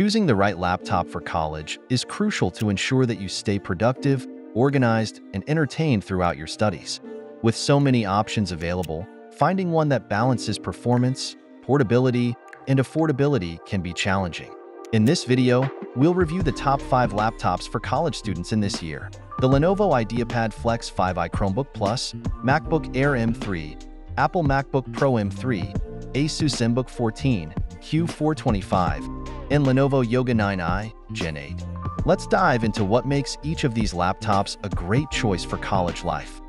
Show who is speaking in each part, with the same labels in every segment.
Speaker 1: Choosing the right laptop for college is crucial to ensure that you stay productive, organized, and entertained throughout your studies. With so many options available, finding one that balances performance, portability, and affordability can be challenging. In this video, we'll review the top 5 laptops for college students in this year. The Lenovo IdeaPad Flex 5i Chromebook Plus, MacBook Air M3, Apple MacBook Pro M3, Asus ZenBook 14, Q425, and Lenovo Yoga 9i Gen 8. Let's dive into what makes each of these laptops a great choice for college life.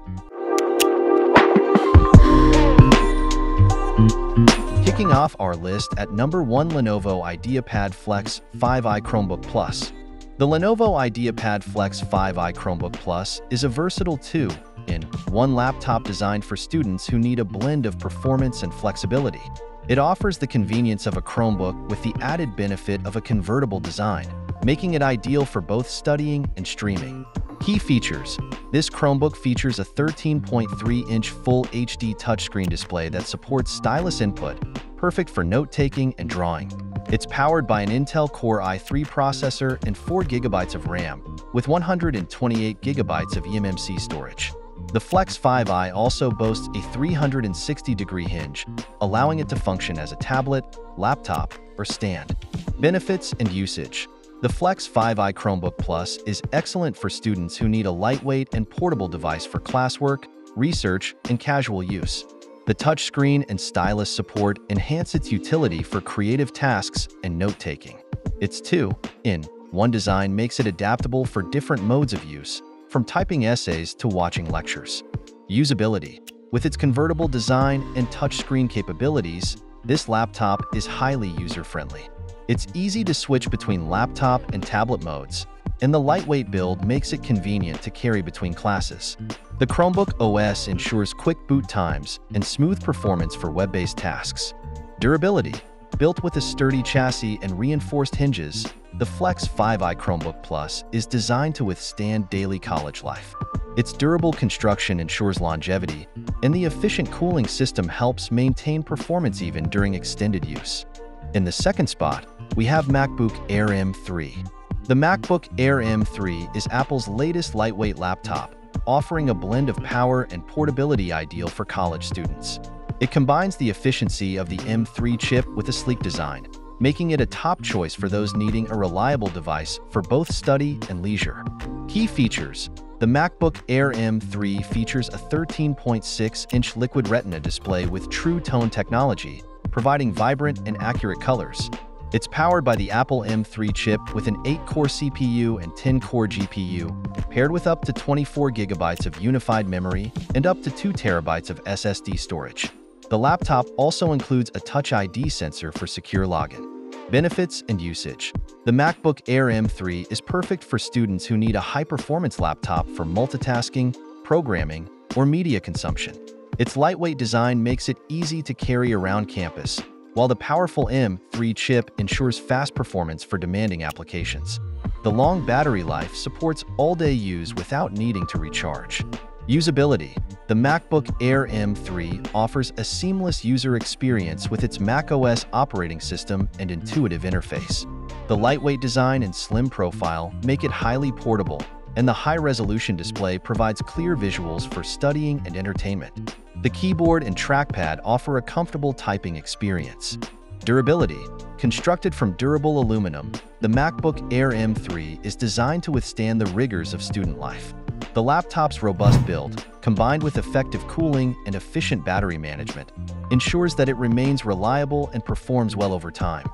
Speaker 1: Kicking off our list at number 1 Lenovo IdeaPad Flex 5i Chromebook Plus. The Lenovo IdeaPad Flex 5i Chromebook Plus is a versatile 2 in one laptop designed for students who need a blend of performance and flexibility. It offers the convenience of a Chromebook with the added benefit of a convertible design, making it ideal for both studying and streaming. Key features. This Chromebook features a 13.3-inch Full HD touchscreen display that supports stylus input, perfect for note-taking and drawing. It's powered by an Intel Core i3 processor and 4GB of RAM, with 128GB of eMMC storage. The Flex 5i also boasts a 360-degree hinge, allowing it to function as a tablet, laptop, or stand. Benefits and usage. The Flex 5i Chromebook Plus is excellent for students who need a lightweight and portable device for classwork, research, and casual use. The touchscreen and stylus support enhance its utility for creative tasks and note-taking. Its 2-in-1 design makes it adaptable for different modes of use, from typing essays to watching lectures. Usability. With its convertible design and touchscreen capabilities, this laptop is highly user-friendly. It's easy to switch between laptop and tablet modes, and the lightweight build makes it convenient to carry between classes. The Chromebook OS ensures quick boot times and smooth performance for web-based tasks. Durability. Built with a sturdy chassis and reinforced hinges, the Flex 5i Chromebook Plus is designed to withstand daily college life. Its durable construction ensures longevity, and the efficient cooling system helps maintain performance even during extended use. In the second spot, we have MacBook Air M3. The MacBook Air M3 is Apple's latest lightweight laptop, offering a blend of power and portability ideal for college students. It combines the efficiency of the M3 chip with a sleek design, making it a top choice for those needing a reliable device for both study and leisure. Key features. The MacBook Air M3 features a 13.6-inch Liquid Retina display with True Tone technology, providing vibrant and accurate colors. It's powered by the Apple M3 chip with an 8-core CPU and 10-core GPU, paired with up to 24 gigabytes of unified memory and up to 2 terabytes of SSD storage. The laptop also includes a Touch ID sensor for secure login. Benefits and usage. The MacBook Air M3 is perfect for students who need a high-performance laptop for multitasking, programming, or media consumption. Its lightweight design makes it easy to carry around campus, while the powerful M3 chip ensures fast performance for demanding applications. The long battery life supports all-day use without needing to recharge. Usability. The MacBook Air M3 offers a seamless user experience with its macOS operating system and intuitive interface. The lightweight design and slim profile make it highly portable, and the high-resolution display provides clear visuals for studying and entertainment. The keyboard and trackpad offer a comfortable typing experience. Durability. Constructed from durable aluminum, the MacBook Air M3 is designed to withstand the rigors of student life. The laptop's robust build, combined with effective cooling and efficient battery management, ensures that it remains reliable and performs well over time.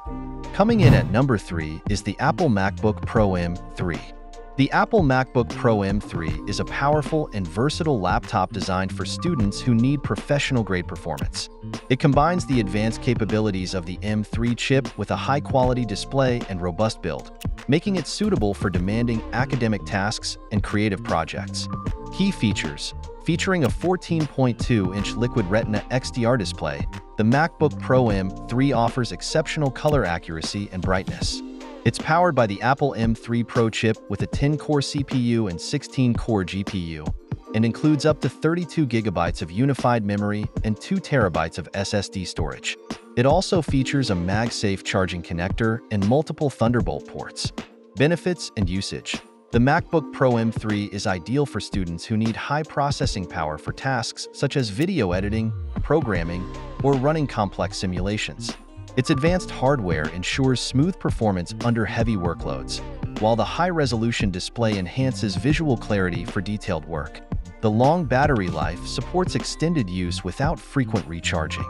Speaker 1: Coming in at number 3 is the Apple MacBook Pro M3. The Apple MacBook Pro M3 is a powerful and versatile laptop designed for students who need professional-grade performance. It combines the advanced capabilities of the M3 chip with a high-quality display and robust build, making it suitable for demanding academic tasks and creative projects. Key features Featuring a 14.2-inch Liquid Retina XDR display, the MacBook Pro M3 offers exceptional color accuracy and brightness. It's powered by the Apple M3 Pro chip with a 10-core CPU and 16-core GPU, and includes up to 32 gigabytes of unified memory and 2 terabytes of SSD storage. It also features a MagSafe charging connector and multiple Thunderbolt ports. Benefits and usage. The MacBook Pro M3 is ideal for students who need high processing power for tasks such as video editing, programming, or running complex simulations. Its advanced hardware ensures smooth performance under heavy workloads, while the high-resolution display enhances visual clarity for detailed work. The long battery life supports extended use without frequent recharging.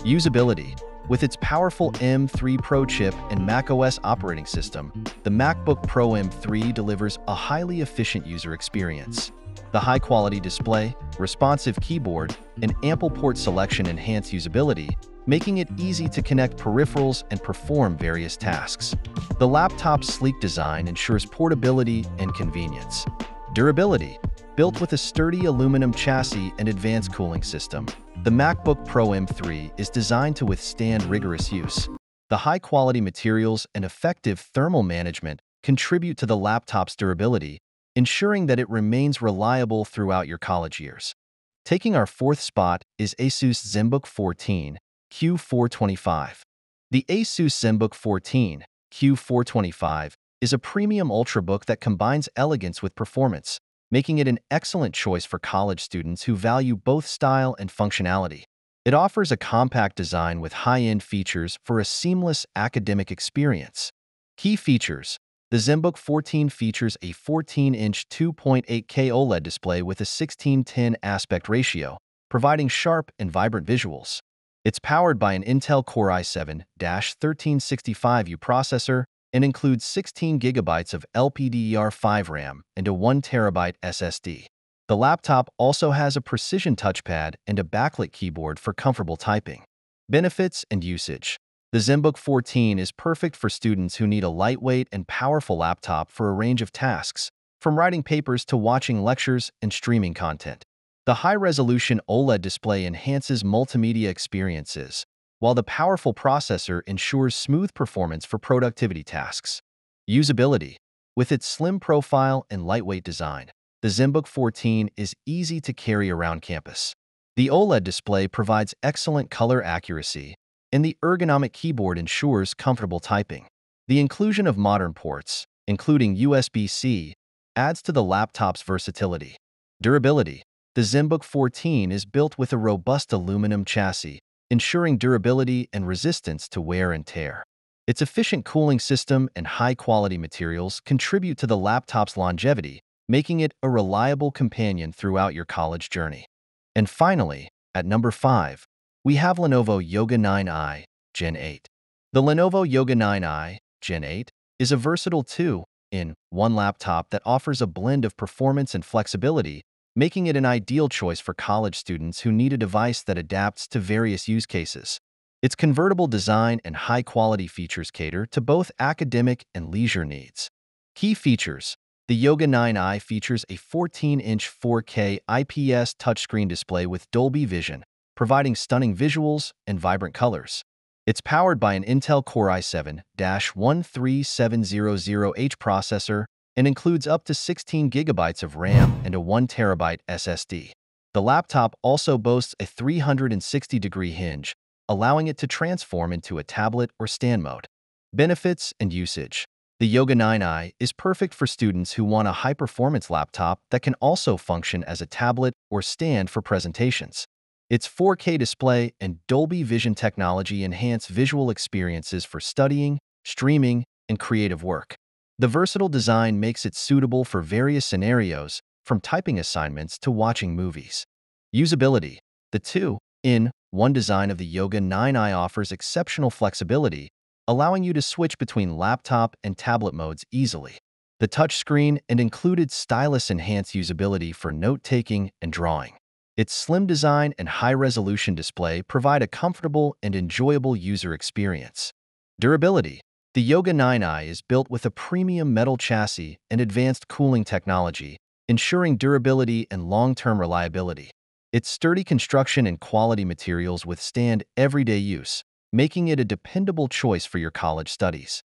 Speaker 1: Usability with its powerful M3 Pro chip and macOS operating system, the MacBook Pro M3 delivers a highly efficient user experience. The high-quality display, responsive keyboard, and ample port selection enhance usability, making it easy to connect peripherals and perform various tasks. The laptop's sleek design ensures portability and convenience. Durability Built with a sturdy aluminum chassis and advanced cooling system, the MacBook Pro M3 is designed to withstand rigorous use. The high-quality materials and effective thermal management contribute to the laptop's durability, ensuring that it remains reliable throughout your college years. Taking our fourth spot is Asus ZenBook 14 Q425. The Asus ZenBook 14 Q425 is a premium ultrabook that combines elegance with performance, making it an excellent choice for college students who value both style and functionality. It offers a compact design with high-end features for a seamless academic experience. Key features The ZenBook 14 features a 14-inch 2.8K OLED display with a 16:10 aspect ratio, providing sharp and vibrant visuals. It's powered by an Intel Core i7-1365U processor and includes 16 gigabytes of LPDDR5 RAM and a 1 terabyte SSD. The laptop also has a precision touchpad and a backlit keyboard for comfortable typing. Benefits and usage. The ZenBook 14 is perfect for students who need a lightweight and powerful laptop for a range of tasks, from writing papers to watching lectures and streaming content. The high-resolution OLED display enhances multimedia experiences, while the powerful processor ensures smooth performance for productivity tasks. Usability. With its slim profile and lightweight design, the ZenBook 14 is easy to carry around campus. The OLED display provides excellent color accuracy, and the ergonomic keyboard ensures comfortable typing. The inclusion of modern ports, including USB-C, adds to the laptop's versatility. Durability. The ZenBook 14 is built with a robust aluminum chassis ensuring durability and resistance to wear and tear. Its efficient cooling system and high-quality materials contribute to the laptop's longevity, making it a reliable companion throughout your college journey. And finally, at number 5, we have Lenovo Yoga 9i Gen 8. The Lenovo Yoga 9i Gen 8 is a versatile 2-in-1 laptop that offers a blend of performance and flexibility making it an ideal choice for college students who need a device that adapts to various use cases. Its convertible design and high-quality features cater to both academic and leisure needs. Key features The Yoga 9i features a 14-inch 4K IPS touchscreen display with Dolby Vision, providing stunning visuals and vibrant colors. It's powered by an Intel Core i7-13700H processor and includes up to 16 gigabytes of RAM and a 1 terabyte SSD. The laptop also boasts a 360-degree hinge, allowing it to transform into a tablet or stand mode. Benefits and usage. The Yoga 9i is perfect for students who want a high-performance laptop that can also function as a tablet or stand for presentations. Its 4K display and Dolby Vision technology enhance visual experiences for studying, streaming, and creative work. The versatile design makes it suitable for various scenarios, from typing assignments to watching movies. Usability. The 2-in-1 design of the Yoga 9i offers exceptional flexibility, allowing you to switch between laptop and tablet modes easily. The touchscreen and included stylus enhance usability for note-taking and drawing. Its slim design and high-resolution display provide a comfortable and enjoyable user experience. Durability. The Yoga 9i is built with a premium metal chassis and advanced cooling technology, ensuring durability and long-term reliability. Its sturdy construction and quality materials withstand everyday use, making it a dependable choice for your college studies.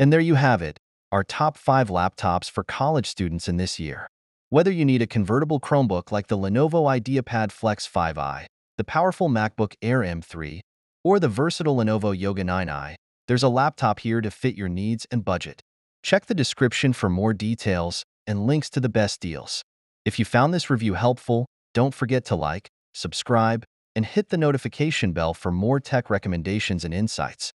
Speaker 1: And there you have it, our top 5 laptops for college students in this year. Whether you need a convertible Chromebook like the Lenovo IdeaPad Flex 5i, the powerful MacBook Air M3, or the versatile Lenovo Yoga 9i, there's a laptop here to fit your needs and budget. Check the description for more details and links to the best deals. If you found this review helpful, don't forget to like, subscribe, and hit the notification bell for more tech recommendations and insights.